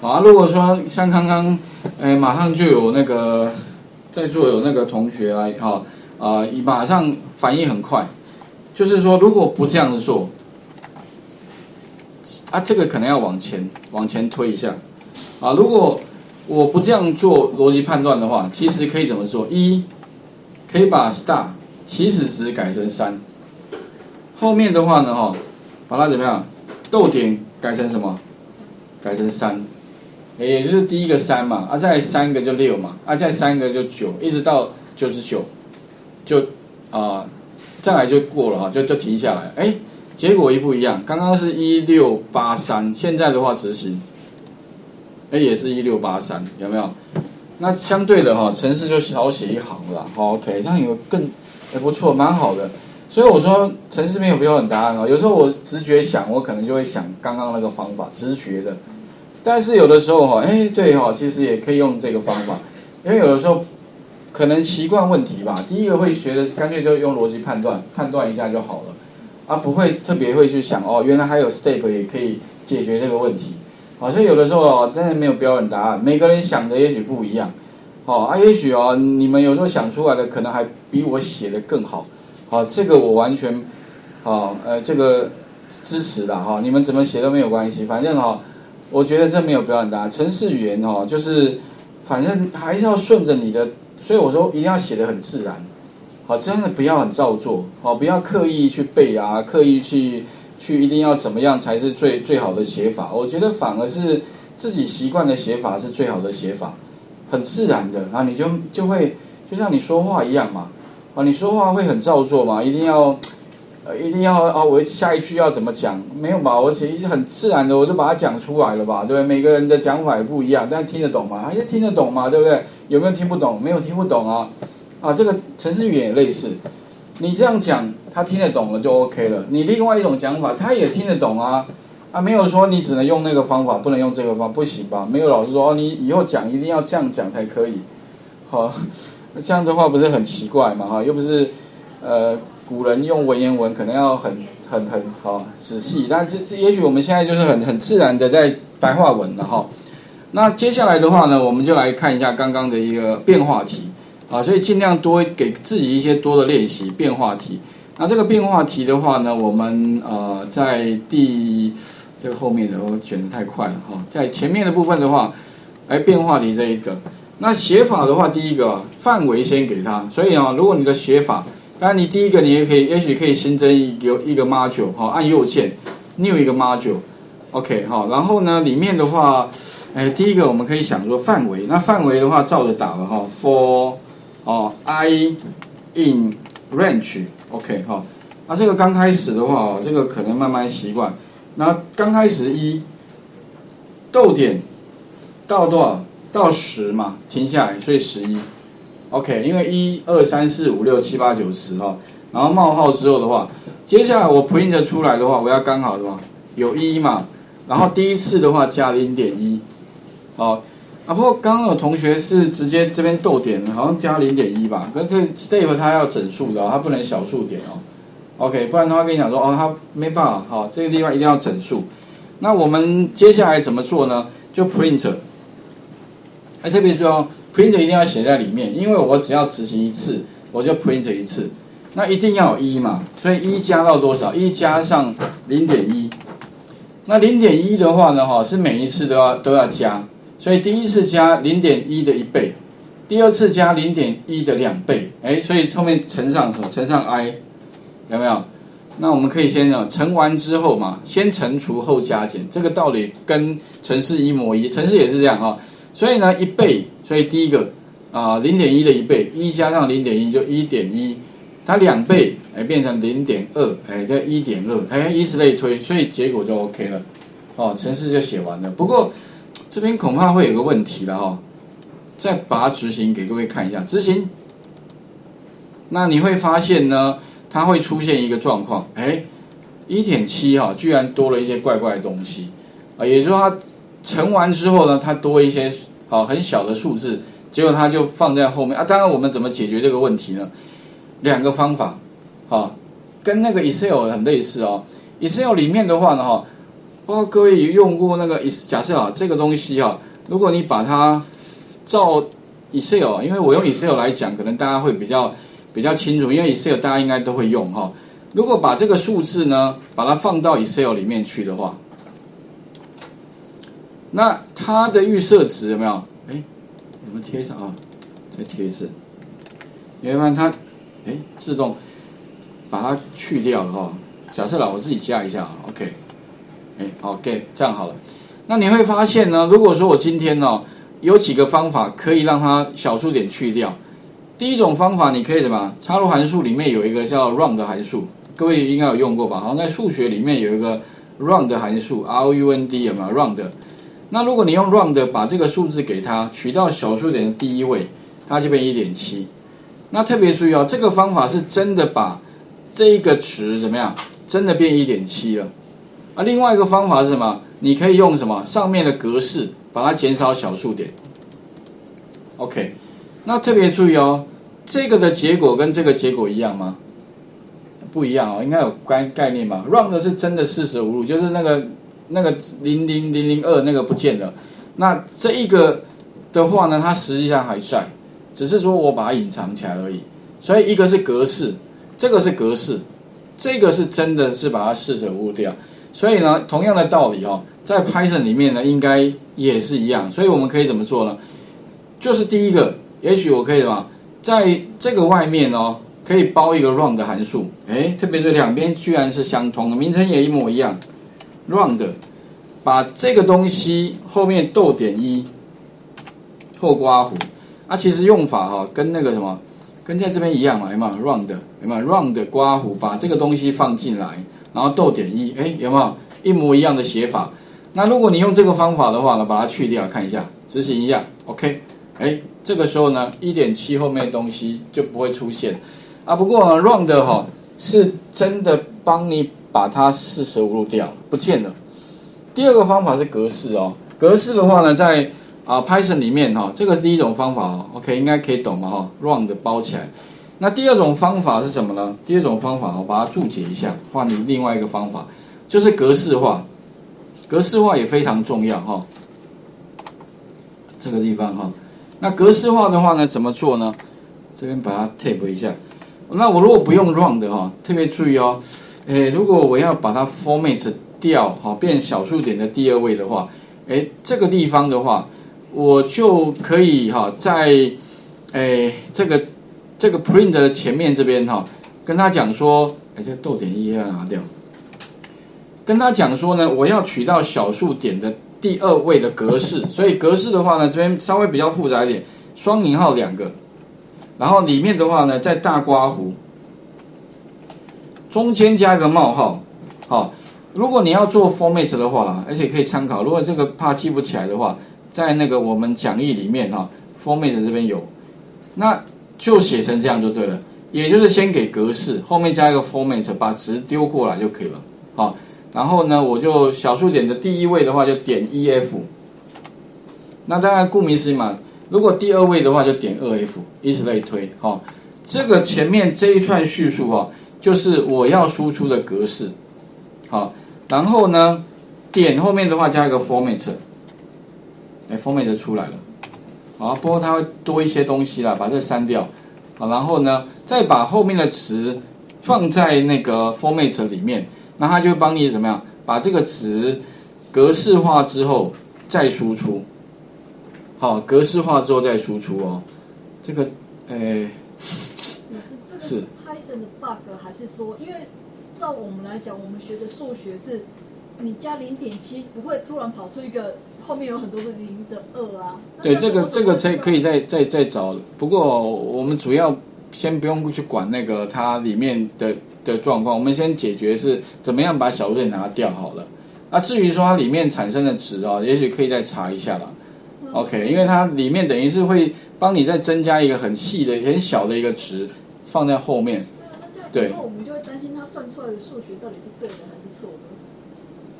啊，如果说像刚刚，哎，马上就有那个在座有那个同学啊，哈啊，马上反应很快，就是说如果不这样做，啊，这个可能要往前往前推一下，啊，如果我不这样做逻辑判断的话，其实可以怎么做？一，可以把 star 起始值改成三，后面的话呢，哈，把它怎么样？逗点改成什么？改成三。也就是第一个三嘛，啊再三个就六嘛，啊再三个就九，一直到九十九，就啊再来就过了哈，就就停下来，哎，结果一不一样，刚刚是一六八三，现在的话执行，哎也是一六八三，有没有？那相对的哈，城市就少写一行了，OK，这样有更也不错，蛮好的。所以我说城市没有标准答案哦，有时候我直觉想，我可能就会想刚刚那个方法，直觉的。但是有的时候哈，哎，对哈，其实也可以用这个方法，因为有的时候可能习惯问题吧。第一个会觉得干脆就用逻辑判断，判断一下就好了，啊，不会特别会去想哦，原来还有 step 也可以解决这个问题。好，所以有的时候哦，真的没有标准答案，每个人想的也许不一样。哦，啊，也许哦，你们有时候想出来的可能还比我写的更好。好，这个我完全，好，呃，这个支持的哈，你们怎么写都没有关系，反正哈。我觉得这没有标准答案，城市语言哦，就是反正还是要顺着你的，所以我说一定要写的很自然，好，真的不要很照做，好，不要刻意去背啊，刻意去去一定要怎么样才是最最好的写法。我觉得反而是自己习惯的写法是最好的写法，很自然的，然后你就就会就像你说话一样嘛，啊，你说话会很照做嘛，一定要。一定要啊！我下一句要怎么讲？没有吧？我其实很自然的，我就把它讲出来了吧？对不对？每个人的讲法也不一样，但听得懂吗？还是听得懂吗？对不对？有没有听不懂？没有听不懂啊！啊，这个程式语言也类似，你这样讲，他听得懂了就 OK 了。你另外一种讲法，他也听得懂啊！啊，没有说你只能用那个方法，不能用这个方，不行吧？没有老师说哦，你以后讲一定要这样讲才可以。好，那 这样的话不是很奇怪嘛？哈，又不是呃。古人用文言文可能要很很很好仔细，但这这也许我们现在就是很很自然的在白话文了哈。那接下来的话呢，我们就来看一下刚刚的一个变化题啊，所以尽量多给自己一些多的练习变化题。那这个变化题的话呢，我们呃在第这个后面的我选的太快了哈，在前面的部分的话，来变化题这一个，那写法的话，第一个范围先给他，所以啊，如果你的写法。当然，你第一个你也可以，也许可以新增一个一个 module 哈，按右键 new 一个 module，OK 哈，然后呢，里面的话，哎，第一个我们可以想说范围，那范围的话照着打了哈，for 哦 i in range，OK 哈，那这个刚开始的话哦，这个可能慢慢习惯，那刚开始一逗点到多少到十嘛，停下来，所以十一。OK，因为一二三四五六七八九十哈，然后冒号之后的话，接下来我 print 出来的话，我要刚好什么有一嘛，然后第一次的话加零点一，好，然后刚刚有同学是直接这边逗点，好像加零点一吧，可是 step 它要整数的，它不能小数点哦，OK，不然他会跟你讲说哦，它没办法，好，这个地方一定要整数，那我们接下来怎么做呢？就 print，哎，特别重要。Print 一定要写在里面，因为我只要执行一次，我就 print 一次。那一定要有一嘛，所以一加到多少？一加上零点一。那零点一的话呢，哈，是每一次都要都要加，所以第一次加零点一的一倍，第二次加零点一的两倍，哎，所以后面乘上什么？乘上 i，有没有？那我们可以先呢，乘完之后嘛，先乘除后加减，这个道理跟程式一模一，程式也是这样哈。所以呢，一倍，所以第一个啊，零点一的一倍，一加上零点一就一点一，它两倍哎变成零点二，哎就一点二，哎以此类推，所以结果就 OK 了，哦，程式就写完了。不过这边恐怕会有个问题了哈，再把它执行给各位看一下，执行，那你会发现呢，它会出现一个状况，哎，一点七哈，居然多了一些怪怪的东西，啊，也就是说它乘完之后呢，它多一些。好，很小的数字，结果它就放在后面啊。当然，我们怎么解决这个问题呢？两个方法，好，跟那个 Excel 很类似哦。Excel 里面的话呢，哈，包括各位也用过那个，假设啊，这个东西啊，如果你把它照 Excel，因为我用 Excel 来讲，可能大家会比较比较清楚，因为 Excel 大家应该都会用哈。如果把这个数字呢，把它放到 Excel 里面去的话，那它的预设值有没有？哎，有没有贴上啊？再贴一次，你会发现它，哎，自动把它去掉了哈。假设了，我自己加一下，OK，哎，OK，这样好了。那你会发现呢，如果说我今天呢，有几个方法可以让它小数点去掉。第一种方法，你可以什么？插入函数里面有一个叫 round 的函数，各位应该有用过吧？好像在数学里面有一个 round 的函数，R O U N D 有没有 round？那如果你用 round 把这个数字给它取到小数点的第一位，它就变一点七。那特别注意哦，这个方法是真的把这一个值怎么样？真的变一点七了。啊，另外一个方法是什么？你可以用什么？上面的格式把它减少小数点。OK，那特别注意哦，这个的结果跟这个结果一样吗？不一样哦，应该有概概念吧？round 是真的四舍五入，就是那个。那个零零零零二那个不见了，那这一个的话呢，它实际上还在，只是说我把它隐藏起来而已。所以一个是格式，这个是格式，这个是真的是把它四舍五入掉。所以呢，同样的道理哦，在 Python 里面呢，应该也是一样。所以我们可以怎么做呢？就是第一个，也许我可以什么，在这个外面哦，可以包一个 run 的函数。哎，特别是两边居然是相同的，名称也一模一样。round，把这个东西后面逗点一后刮弧，啊，其实用法哈跟那个什么，跟在这边一样嘛，有没有？round，有没有？round 刮弧，把这个东西放进来，然后逗点一，哎，有没有一模一样的写法？那如果你用这个方法的话呢，把它去掉，看一下，执行一下，OK，哎，这个时候呢，一点七后面的东西就不会出现，啊，不过 round 哈是真的帮你。把它四舍五入掉，不见了。第二个方法是格式哦，格式的话呢，在啊 Python 里面哈，这个是第一种方法哦，OK 应该可以懂嘛哈，round 包起来。那第二种方法是什么呢？第二种方法我把它注解一下，换成另外一个方法，就是格式化。格式化也非常重要哈。这个地方哈，那格式化的话呢，怎么做呢？这边把它 tab 一下。那我如果不用 round 哈，特别注意哦。诶，如果我要把它 format 掉，好变小数点的第二位的话，诶，这个地方的话，我就可以哈，在诶这个这个 print 的前面这边哈，跟他讲说，诶，这个逗点一要拿掉，跟他讲说呢，我要取到小数点的第二位的格式，所以格式的话呢，这边稍微比较复杂一点，双引号两个，然后里面的话呢，在大刮弧。中间加一个冒号，好，如果你要做 format 的话啦，而且可以参考。如果这个怕记不起来的话，在那个我们讲义里面哈，format 这边有，那就写成这样就对了。也就是先给格式，后面加一个 format，把值丢过来就可以了。好，然后呢，我就小数点的第一位的话就点 ef，那当然顾名思义嘛，如果第二位的话就点二 f，以此类推。好，这个前面这一串叙述哈。就是我要输出的格式，好，然后呢，点后面的话加一个 format，哎，format 出来了，好，不过它会多一些东西啦，把这删掉，好，然后呢，再把后面的词放在那个 format 里面，那它就会帮你怎么样，把这个词格式化之后再输出，好，格式化之后再输出哦，这个，哎，是。的 bug 还是说，因为照我们来讲，我们学的数学是，你加零点七不会突然跑出一个后面有很多个零的二啊。对，这个这个可以可以再再再找，不过我们主要先不用去管那个它里面的的状况，我们先解决是怎么样把小数点拿掉好了。那至于说它里面产生的值啊，也许可以再查一下啦。OK，因为它里面等于是会帮你再增加一个很细的、很小的一个值放在后面。对，我们就会担心他算出来的数学到底是对的还是错的。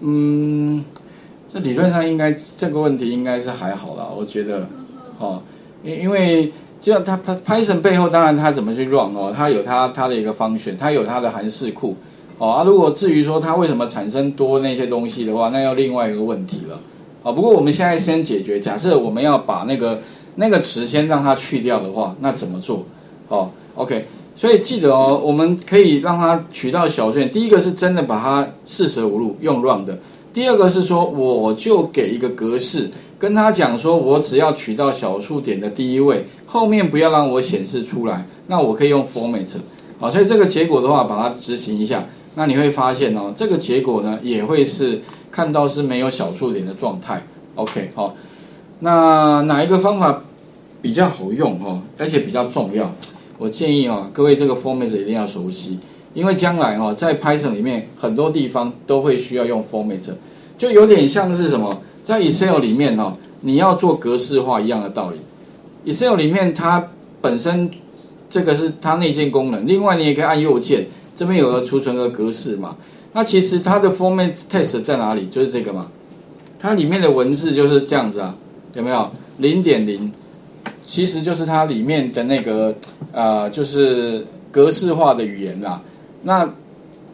嗯，这理论上应该这个问题应该是还好啦，我觉得，哦，因因为就像它 Python 背后当然它怎么去 run 哦，它有它它的一个方选，它有它的函式库，哦啊，如果至于说它为什么产生多那些东西的话，那要另外一个问题了。啊，不过我们现在先解决，假设我们要把那个那个词先让它去掉的话，那怎么做？哦，OK，所以记得哦，我们可以让它取到小数点。第一个是真的把它四舍五入用 round 的，第二个是说我就给一个格式，跟他讲说我只要取到小数点的第一位，后面不要让我显示出来，那我可以用 format。啊，所以这个结果的话，把它执行一下，那你会发现哦，这个结果呢也会是看到是没有小数点的状态。OK，好，那哪一个方法比较好用哦，而且比较重要？我建议哦，各位这个 format 一定要熟悉，因为将来哈在 Python 里面很多地方都会需要用 format，就有点像是什么，在 Excel 里面哈，你要做格式化一样的道理。Excel 里面它本身。这个是它内建功能，另外你也可以按右键，这边有个储存个格式嘛。那其实它的 format text 在哪里？就是这个嘛。它里面的文字就是这样子啊，有没有？零点零，其实就是它里面的那个呃，就是格式化的语言啦。那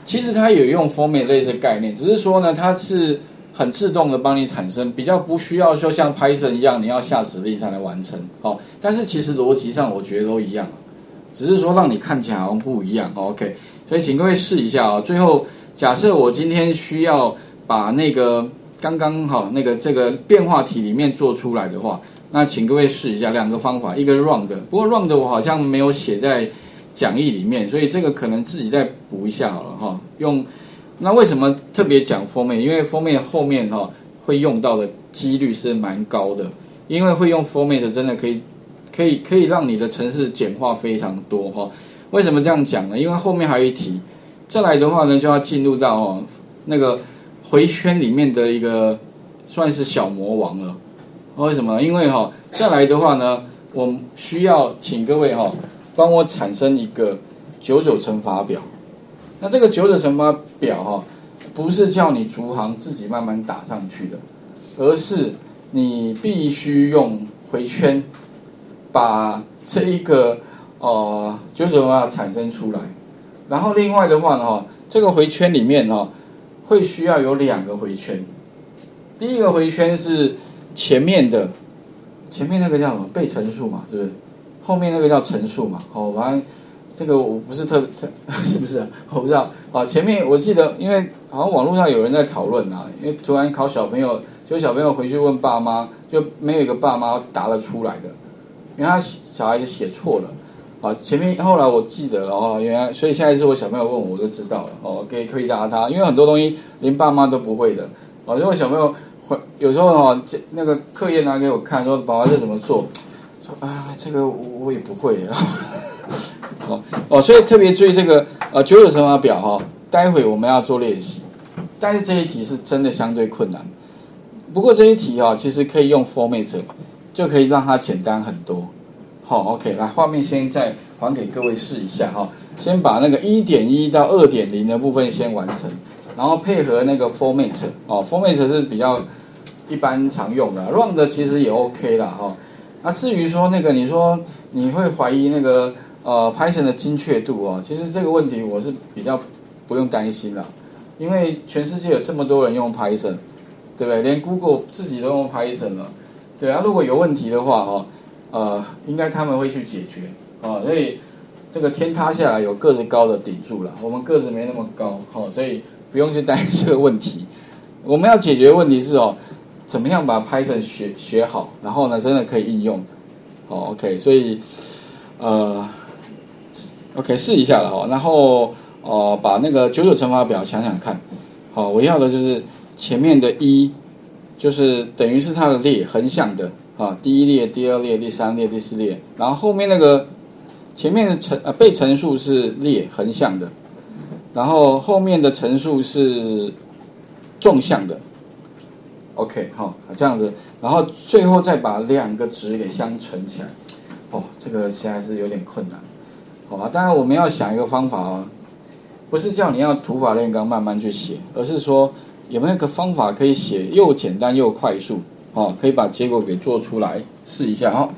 其实它有用 format 类的概念，只是说呢，它是很自动的帮你产生，比较不需要说像 Python 一样你要下指令才能完成。哦，但是其实逻辑上我觉得都一样。只是说让你看起来好像不一样，OK，所以请各位试一下啊。最后假设我今天需要把那个刚刚好那个这个变化题里面做出来的话，那请各位试一下两个方法，一个 round，不过 round 我好像没有写在讲义里面，所以这个可能自己再补一下好了哈。用那为什么特别讲 format？？因为 format 后面哈会用到的几率是蛮高的，因为会用 format 真的可以。可以可以让你的城市简化非常多哈，为什么这样讲呢？因为后面还有一题，再来的话呢就要进入到哦那个回圈里面的一个算是小魔王了。为什么？因为哈再来的话呢，我需要请各位哈帮我产生一个九九乘法表。那这个九九乘法表哈不是叫你逐行自己慢慢打上去的，而是你必须用回圈。把这一个呃九九乘法产生出来，然后另外的话呢哈，这个回圈里面哈会需要有两个回圈，第一个回圈是前面的，前面那个叫什么被乘数嘛，是不是？后面那个叫乘数嘛，哦，反正这个我不是特特 是不是？我不知道啊。前面我记得，因为好像网络上有人在讨论啊，因为突然考小朋友，就小朋友回去问爸妈，就没有一个爸妈答得出来的。因为他小孩子写错了，啊，前面后来我记得了哦，原来所以现在是我小朋友问我，我就知道了哦，可以可以答他，因为很多东西连爸妈都不会的，哦，如果小朋友有时候哦，这那个课业拿给我看，说宝宝这怎么做，说啊，这个我也不会，哦哦，所以特别注意这个呃九九乘法表哈，待会我们要做练习，但是这一题是真的相对困难，不过这一题啊，其实可以用 format。就可以让它简单很多，好，OK，来画面先再还给各位试一下哈，先把那个一点一到二点零的部分先完成，然后配合那个 format，哦，format 是比较一般常用的，round 其实也 OK 啦哈，那至于说那个你说你会怀疑那个呃 Python 的精确度哦，其实这个问题我是比较不用担心了，因为全世界有这么多人用 Python，对不对？连 Google 自己都用 Python 了。对啊，如果有问题的话，哈，呃，应该他们会去解决，啊，所以这个天塌下来有个子高的顶住了，我们个子没那么高，哈，所以不用去担心这个问题。我们要解决问题是哦，怎么样把 Python 学学好，然后呢，真的可以应用，好，OK，所以，呃，OK 试一下了哈，然后哦，把那个九九乘法表想想看，好，我要的就是前面的一。就是等于是它的列横向的。啊，第一列、第二列、第三列、第四列，然后后面那个前面的乘呃被乘数是列横向的，然后后面的乘数是纵向的。OK，好，这样子，然后最后再把两个值给相乘起来。哦，这个现在是有点困难，好吧？当然我们要想一个方法哦，不是叫你要土法炼钢慢慢去写，而是说。有没有一个方法可以写又简单又快速，哦，可以把结果给做出来，试一下哈。